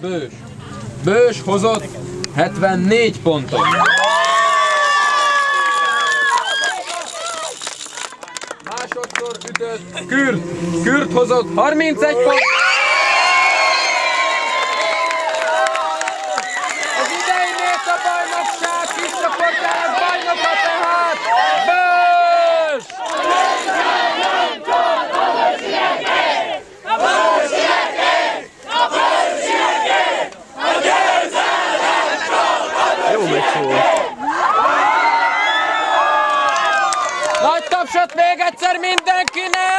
Bős. Bős hozott 74 pontot. Másodszor ütött Kürt. Kürt hozott 31 pontot. jó meccs volt. Nagy tapsot még egyszer mindenkinek!